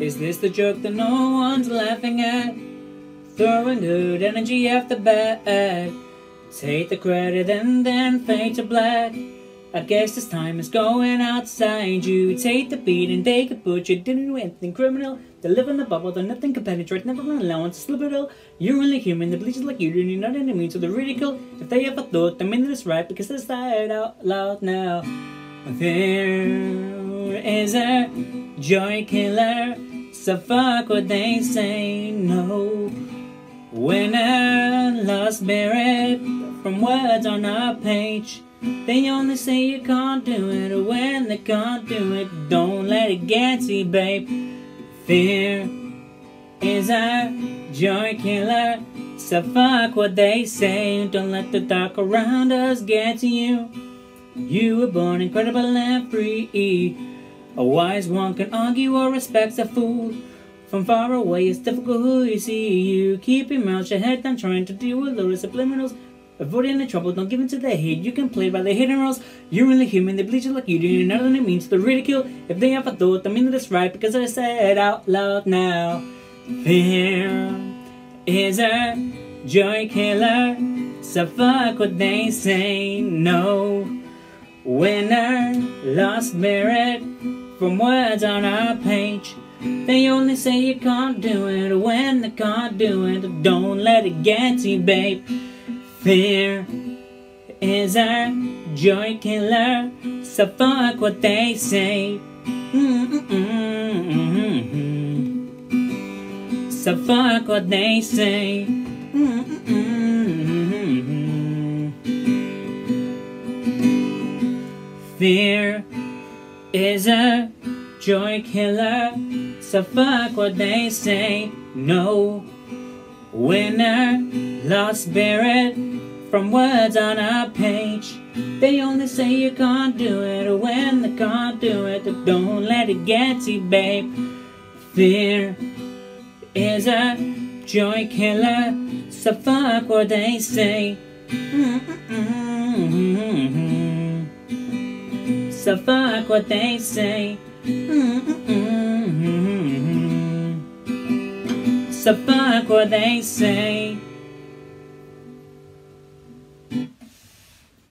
Is this the joke that no one's laughing at? Throwing good energy after bad. Take the credit and then fade to black. I guess this time is going outside you. Take the beat and they could put you didn't do anything criminal. They live in a bubble that nothing can penetrate, never an allowance to slip it all. You're only human, the bleachers like you you're not enemy to the ridicule. If they ever thought the minute is right, because they say it out loud now. There is a joy killer, so fuck what they say, no. When I lost spirit from words on a page. They only say you can't do it when they can't do it. Don't let it get you, babe. Fear is a joy killer. So fuck what they say. Don't let the dark around us get to you. You were born incredible and free. A wise one can argue or respects a fool. From far away, it's difficult who you see. You keep your mouth, your head down, trying to deal with the subliminals. Avoid any trouble, don't give in to their hate. You can play by the hidden rules. You're only human, they bleed you like you do. You know what it means to ridicule. If they ever thought, I mean that's right because I said out loud now. Fear is a joy killer. So fuck what they say. No winner lost merit from words on our page. They only say you can't do it when they can't do it. Don't let it get you, babe. Fear is a joy killer, so fuck what they say. Mm-mm-mm-mm. So fuck what they say. Mm-mm-mm-mm. Fear is a joy killer, so fuck what they say. No winner lost spirit from words on a page. They only say you can't do it or when they can't do it. Don't let it get you, babe. Fear is a joy killer, so fuck what they say. So fuck what they say. So fuck what they say.